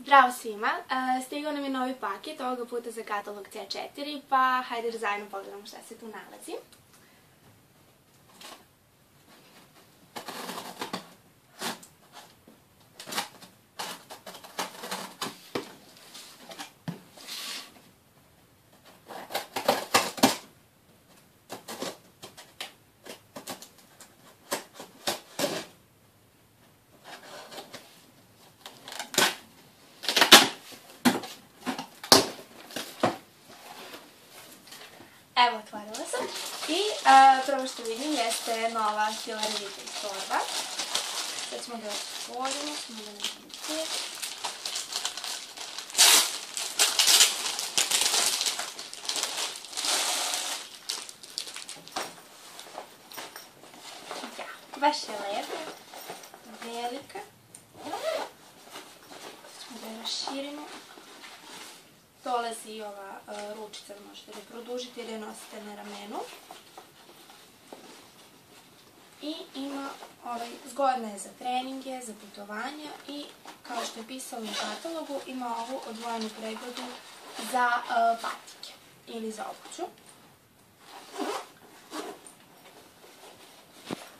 Zdravo svima, e, stigao nam je novi paket, ovoga puta za katalog C4, pa hajde da zajedno pogledamo šta se tu nalazi. Vidim jeste nova Hillary Vickers torba. Sad ćemo da otvorimo, ćemo da vidite. Ja, baš je lepa, velika. Sad ćemo da je raširimo dolazi i ova uh, ručica da možete da produžite ili je nosite na ramenu. I ima ovaj, zgodna je za treninge, za putovanja i kao što je pisalo u katalogu ima ovu odvojenu pregledu za uh, patike ili za obuću.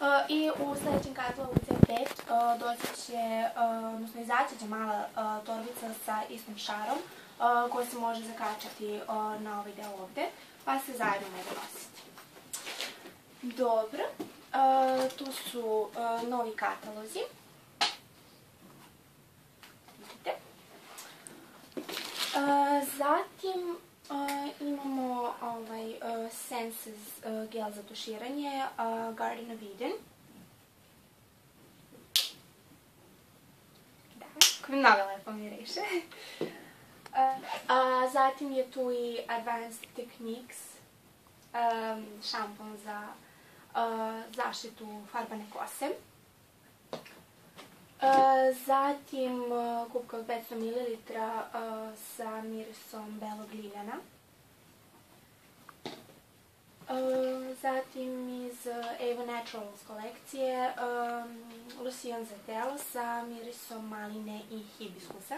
Uh, I u sledećem katalogu C5 uh, doći će, odnosno izaći će mala torbica sa istim šarom koja se može zakačati na ovaj deo ovde, pa se zajedno mogu nositi. Dobro, tu su novi katalozi. Vidite. Zatim imamo ovaj, Senses gel za tuširanje Garden of Eden. Da, mnogo lepo miriše. A, zatim je tu i Advanced Techniques, um, šampon za uh, zaštitu farbane kose. Uh, zatim uh, kupka od 500 ml sa mirisom belog liljana. Zatim iz Ava Naturals kolekcije um, Lucian za telo sa mirisom maline i hibiskusa.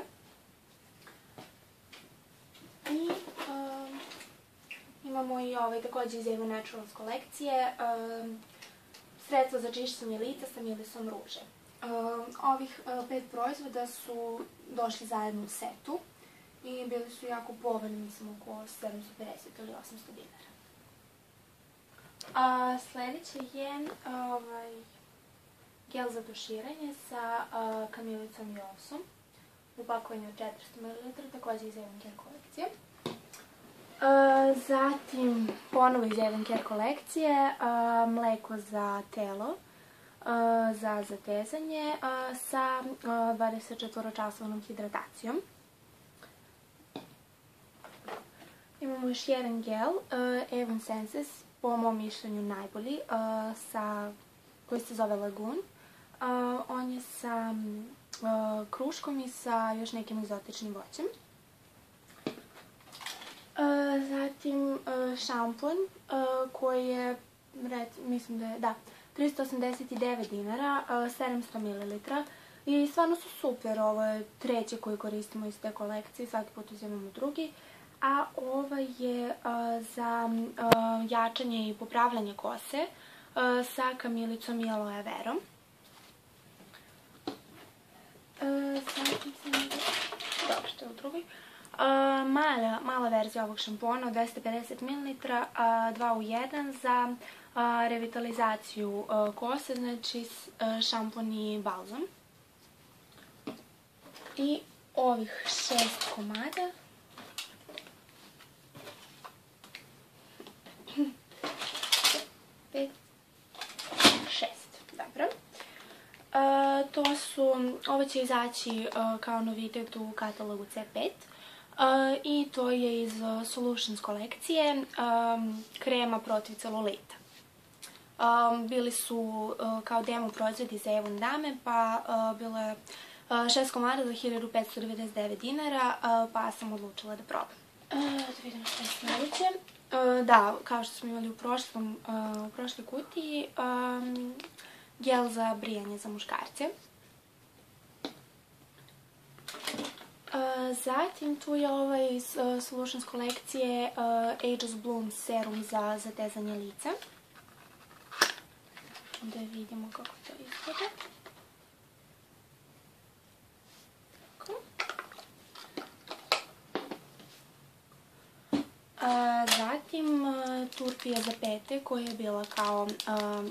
I um, imamo i ovaj takođe iz Eva Naturals kolekcije um, sredstvo za čišćenje lica sa mirisom ruže. Um, ovih uh, pet proizvoda su došli zajedno u setu i bili su jako povoljni, mislim oko 750 ili 800 dinara. A, sledeće je ovaj, gel za tuširanje sa uh, kamilicom i osom u pakovanju od 400 ml, takođe iz Evan Care kolekcije. Zatim, ponovo iz Evan Care kolekcije, mleko za telo, za zatezanje sa uh, 24-časovnom hidratacijom. Imamo još jedan gel, Evan Senses, po mom mišljenju najbolji, sa, koji se zove Lagoon. On je sa kruškom i sa još nekim egzotičnim voćem. Zatim šampon koji je, mislim da je, da, 389 dinara, uh, 700 ml. I stvarno su super, ovo je treći koji koristimo iz te kolekcije, svaki put uzimamo drugi. A ova je za jačanje i popravljanje kose sa kamilicom i aloe verom. Sam... Dobro, što je u drugoj. Uh, mala, mala verzija ovog šampona od 250 ml, uh, 2 u 1 za uh, revitalizaciju kose, znači šampon i balzam. I ovih šest komada. Pet, šest, dobro. Uh, to su, ovo će izaći uh, kao novitet u katalogu C5. Uh, I to je iz Solutions kolekcije, um, krema protiv celulita. Um, bili su kao demo proizvodi za Avon Dame, pa bilo je šest komada za 1599 dinara, pa sam odlučila da probam. Da vidimo što je sledeće. Uh, da, kao što smo imali u, prošlom, u prošloj kutiji, gel za brijanje za muškarce. Zatim tu je ovaj iz Solutions kolekcije Ageless Bloom serum za zatezanje lica. Da vidimo kako to izgleda. Zatim Turpija za pete koja je bila kao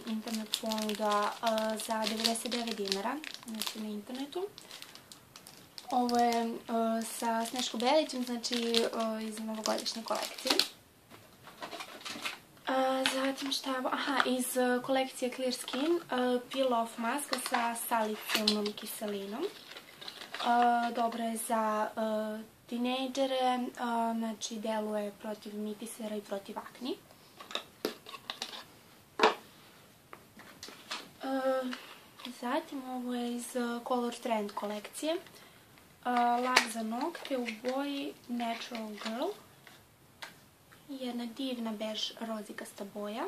internet ponuda za 99 dinara znači na internetu. Ovo je sa Sneško Belićem, znači iz novogodišnje kolekcije. Zatim šta Aha, iz kolekcije Clear Skin Peel Off maska sa salicilnom kiselinom. Dobra je za tinejdžere, znači deluje protiv mitisera i protiv akni. Zatim ovo je iz Color Trend kolekcije. Lak za nokte u boji Natural Girl. Jedna divna bež rozikasta boja.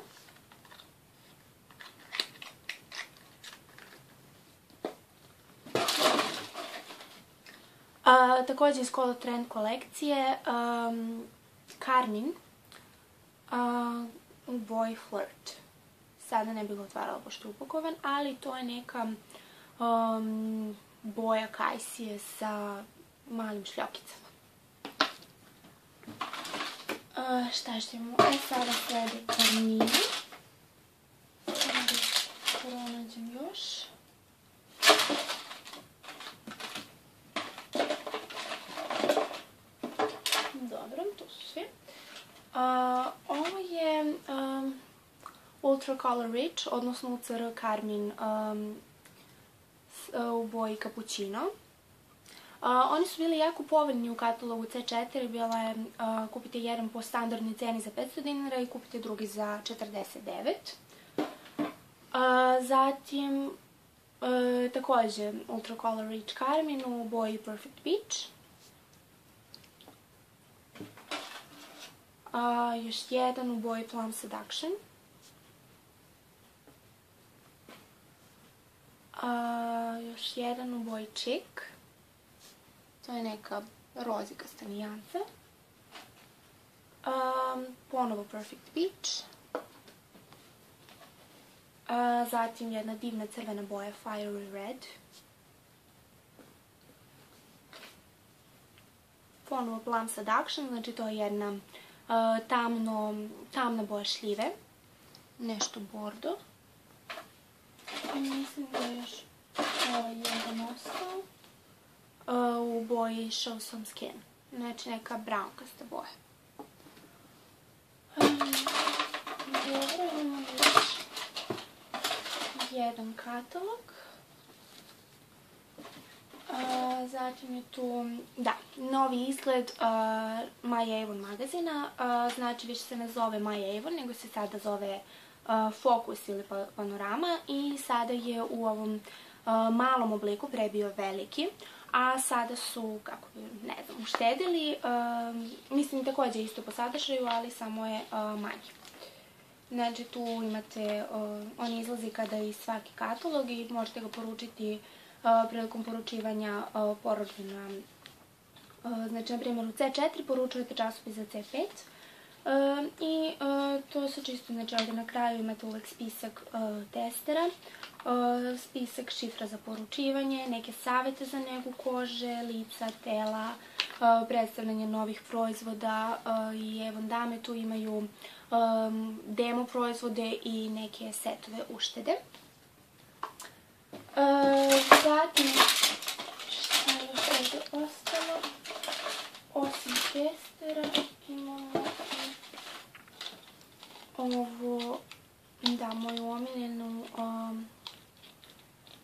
A, takođe iz Color Trend kolekcije um, Carmin u boji Flirt. Sada ne bih otvarala pošto je upakovan, ali to je neka um, boja kajsije sa malim šljokicama. Šta što imamo? E, sada slede Carmina. Da pronađem još. ovo je Ultra Color Rich, odnosno UCR Carmin u boji Cappuccino. oni su bili jako povoljni u katalogu C4, bila je kupite jedan po standardnoj ceni za 500 dinara i kupite drugi za 49. zatim, takođe Ultra Color Rich Carmin u boji Perfect Peach. Još jedan u boji Plum Seduction. A, još jedan u boji. To je neka rozikasta nijansa. Um, ponovo Perfect Peach. A, zatim jedna divna crvena boja Fiery Red. Ponovo Plum Seduction, znači to je jedna tamno, tamna boja šljive, nešto bordo. Mislim da je još jedan ostao u boji Show Some Skin. Znači neka brownkasta boja. Dobro, imamo još jedan katalog. zatim je tu, da, novi izgled uh, Maja Avon magazina. Znači više se ne zove Maja Avon, nego se sada zove Focus ili pa, Panorama i sada je u ovom malom obliku prebio veliki a sada su, kako bi, ne znam, uštedili, mislim takođe isto po sadržaju, ali samo je manji. Znači tu imate, on izlazi kada i svaki katalog i možete ga poručiti prilikom poručivanja porodbina. Znači, na primjer, u C4 poručujete časopis za C5 i to se čisto, znači ovdje na kraju imate uvek spisak testera, spisak šifra za poručivanje, neke savete za negu kože, lica, tela, predstavljanje novih proizvoda i evo dame tu imaju demo proizvode i neke setove uštede. Zatim, šta je ovdje ostalo? Osim testera imamo ovo, da, moju omiljenu, um,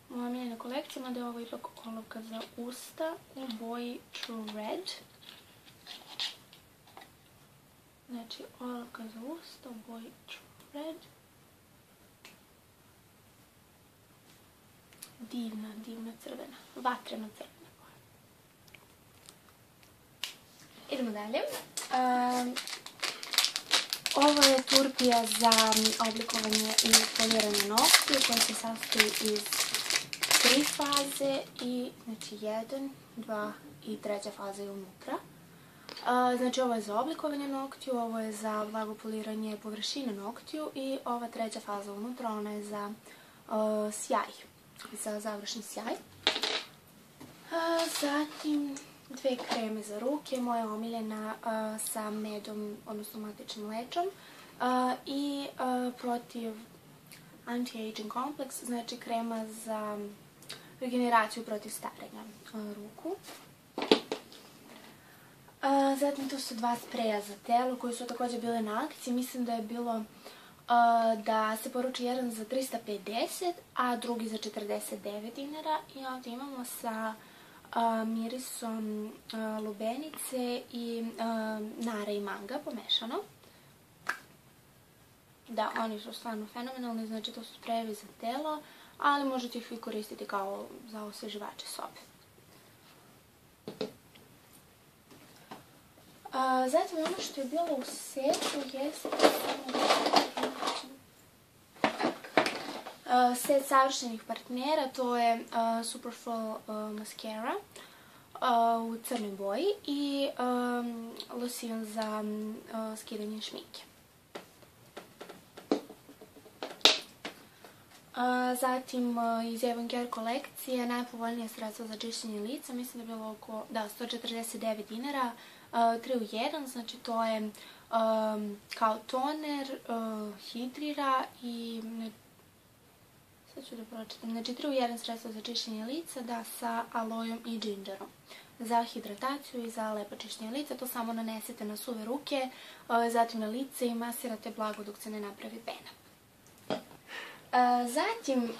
moja omiljena kolekcija, mada je ovo ipak olovka za usta u boji True Red. Znači, olovka za usta u boji True Red. divna, divna crvena, vatrena crvena boja. Idemo dalje. Um, ovo je turpija za oblikovanje i poliranje noktiju koja se sastoji iz tri faze i znači jedan, dva i treća faza je unutra. Znači ovo je za oblikovanje noktiju, ovo je za blago poliranje površine noktiju i ova treća faza unutra, ona je za sjaj, za završni sjaj. Zatim dve kreme za ruke, moja omiljena sa medom, odnosno matičnim lečom i protiv anti-aging kompleks, znači krema za regeneraciju protiv starenja ruku. Zatim tu su dva spreja za telo koji su također bile na akciji. Mislim da je bilo da se poruči jedan za 350, a drugi za 49 dinara. I ovdje imamo sa mirisom lubenice i nare i manga pomešano. Da, oni su stvarno fenomenalni, znači to su sprejevi za telo, ali možete ih vi koristiti kao za osveživače sobe. Zatim ono što je bilo u setu jeste set savršenih partnera, to je Superflow Mascara u crnoj boji i losion za skidanje šminke. Zatim iz Avon Care kolekcije najpovoljnije sredstvo za čišćenje lica, mislim da je bilo oko da, 149 dinara, 3 u 1, znači to je kao toner, hidrira i sad ću da pročitam, znači 3 u 1 sredstvo za čišćenje lica, da, sa alojom i džinđerom. Za hidrataciju i za lepo čišćenje lica, to samo nanesete na suve ruke, zatim na lice i masirate blago dok se ne napravi pena. Zatim,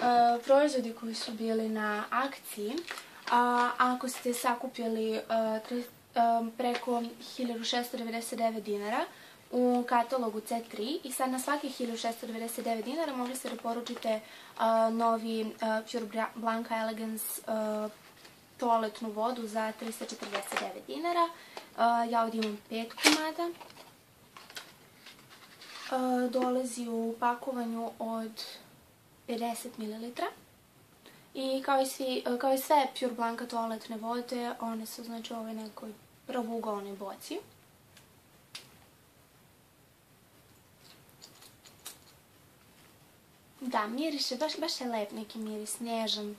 proizvodi koji su bili na akciji, ako ste sakupili preko 1699 dinara u katalogu C3 i sad na svakih 1699 dinara mogli ste da poručite novi Pure Blanca Elegance toaletnu vodu za 349 dinara. Ja ovdje imam 5 komada. Dolazi u pakovanju od 50 ml. I kao i, kao i sve Pure Blanca toaletne vode, one su znači u ovoj nekoj provugovnoj boci. Da, miriše, baš, baš je lep neki miris, nežan,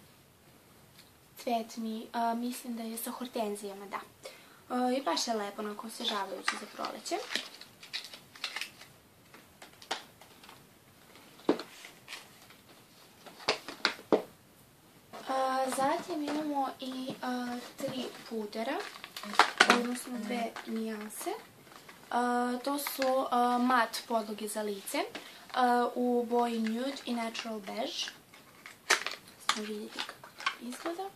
cvetni, uh, mislim da je sa hortenzijama, da. Uh, I baš je lep, onako osježavajući za proleće. Zatim imamo i tri pudera, odnosno dve nijanse. To su mat podloge za lice u boji Nude i Natural Beige. Samo vidjeti kako to izgleda.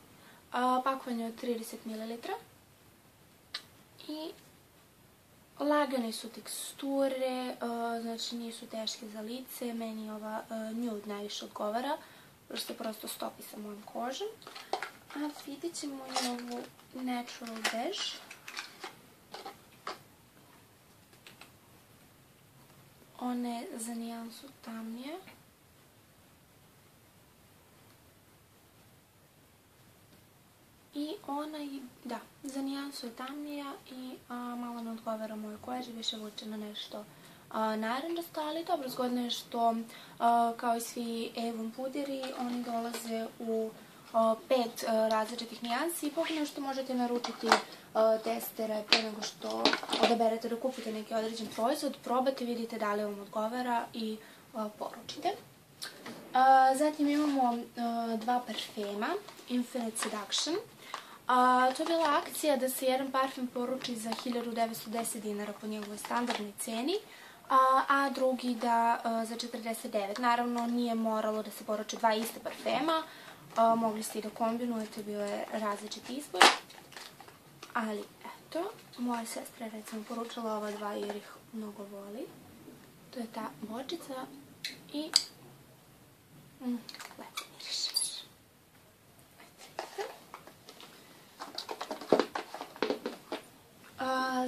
Pakovanje od 30 ml. I lagane su teksture, znači nisu teške za lice. Meni ova Nude najviše odgovara se prosto stopi sa mojom kožom. A vidjet ćemo i ovu Natural Beige. One za nijansu tamnije. I ona, da, za nijansu je tamnija i malo ne odgovara mojoj koži, više vuče na nešto naranđasto, ali dobro zgodno je što kao i svi Avon puderi, oni dolaze u pet različitih nijansi i pogledno što možete naručiti testere pre nego što odaberete da kupite neki određen proizvod, probate, vidite da li vam odgovara i poručite. Zatim imamo dva parfema, Infinite Seduction. To je bila akcija da se jedan parfem poruči za 1910 dinara po njegovoj standardnoj ceni a drugi da za 49. Naravno, nije moralo da se poruče dva iste parfema, mogli ste i da kombinujete, bio je različit izbor. Ali, eto, moja sestra je recimo poručila ova dva jer ih mnogo voli. To je ta bočica i mm, lepo miriše.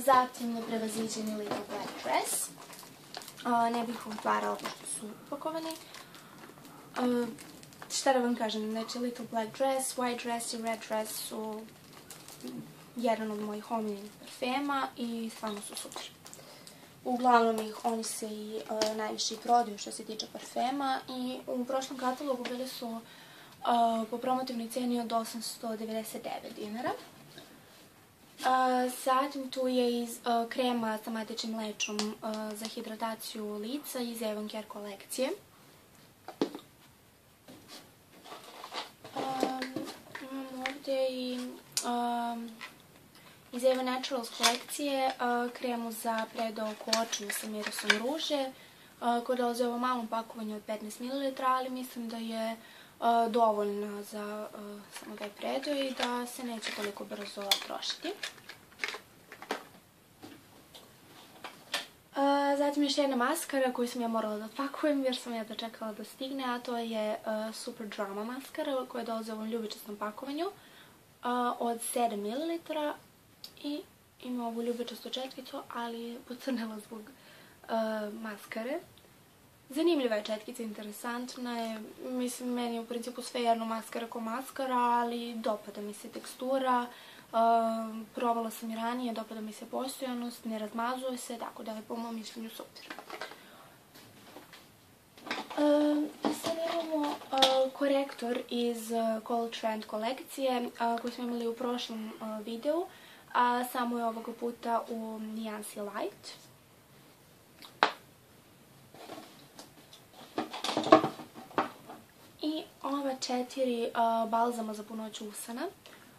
Zatim je prevaziđeni Little Black Dress ne bih otvarala pošto su upakovani. Šta da vam kažem, znači Little Black Dress, White Dress i Red Dress su jedan od mojih omiljenih parfema i stvarno su super. Uglavnom ih oni se i uh, najviše i prodaju što se tiče parfema i u prošlom katalogu bili su uh, po promotivnoj ceni od 899 dinara. Uh, zatim tu je iz krema sa matičnim lečom za hidrataciju lica iz Avon Care kolekcije. Um, imam ovdje i um, iz Eva Naturals kolekcije uh, kremu za predao kočenje sa mirisom ruže uh, koja dolazi u malom pakovanju od 15 ml, ali mislim da je uh, dovoljna za samo taj predao i da se neće toliko brzo trošiti. Zatim još jedna maskara koju sam ja morala da odpakujem jer sam ja dočekala da stigne, a to je Super Drama maskara koja dolazi u ovom ljubičastom pakovanju od 7 ml i ima ovu ljubičastu četkicu, ali je pocrnela zbog uh, maskare. Zanimljiva je četkica, interesantna je. Mislim, meni je u principu sve jedno maskara ko maskara, ali dopada mi se tekstura. Uh, probala sam i ranije, dopada mi se postojanost, ne razmazuje se, tako da je po mojom mišljenju super. Uh, sad imamo korektor iz Cold Trend kolekcije koju smo imali u prošlom videu a samo je ovoga puta u nijansi light. I ova četiri balzama za punoću usana.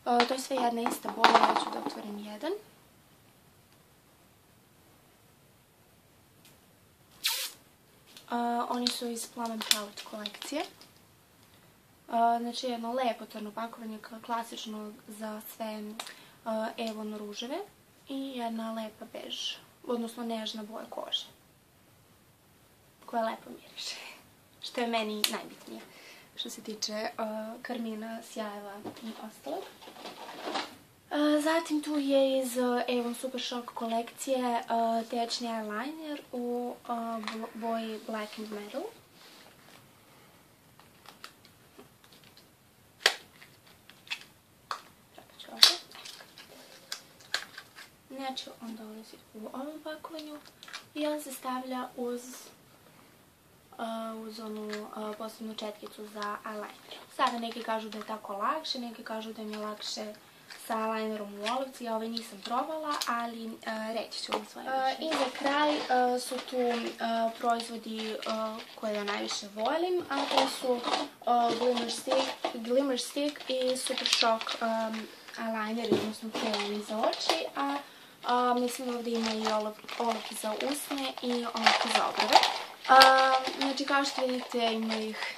To je sve jedna ista boja, ja ću da otvorim jedan. Oni su iz Plum Palette kolekcije. Znači jedno lepo crno pakovanje, klasično za sve Avon ruževe i jedna lepa bež, odnosno nežna boja kože. Koja lepo miriše. Što je meni najbitnije što se tiče karmina, sjajeva i ostalog. Zatim tu je iz Avon Super Shock kolekcije tečni eyeliner u boji Black and Metal. Znači, on dolazi u ovom pakovanju i on se stavlja uz, uz onu posebnu četkicu za eyeliner. Sada neki kažu da je tako lakše, neki kažu da mi je lakše sa eyelinerom u olovci. Ja ovaj nisam probala, ali reći ću vam svoje uh, I za kraj su tu proizvodi koje ja najviše volim, a to su Glimmer, Stick, Glimmer Stick i Super Shock eyeliner, odnosno kremi za oči, a a, mislim ovdje ima i olovke za usne i olovke za obrve. A, znači kao što vidite ima ih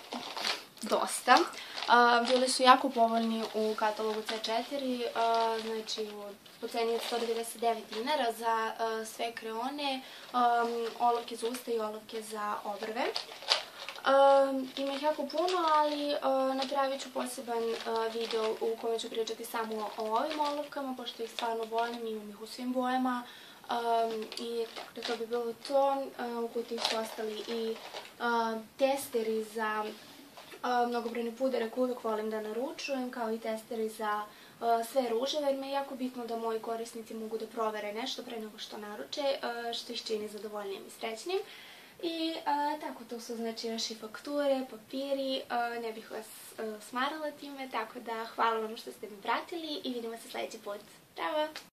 dosta. A, bili su jako povoljni u katalogu C4, a, znači po ceni od 199 dinara za sve kreone, olovke za usta i olovke za obrve. Um, ima ih jako puno, ali uh, napravit ću poseban uh, video u kojem ću pričati samo o ovim olovkama, pošto ih stvarno volim, imam ih u svim bojama. Um, I tako da to bi bilo to. Uh, u kutiji su ostali i testeri za mnogobrojne pudere koje uvijek volim da naručujem, kao i testeri za sve ruževe, jer me je jako bitno da moji korisnici mogu da provere nešto pre nego što naruče, što ih čini zadovoljnijim i srećnim. I tako, to su znači još i fakture, papiri, ne bih vas smarala time, tako da hvala vam što ste mi pratili i vidimo se sljedeći put. Ćao!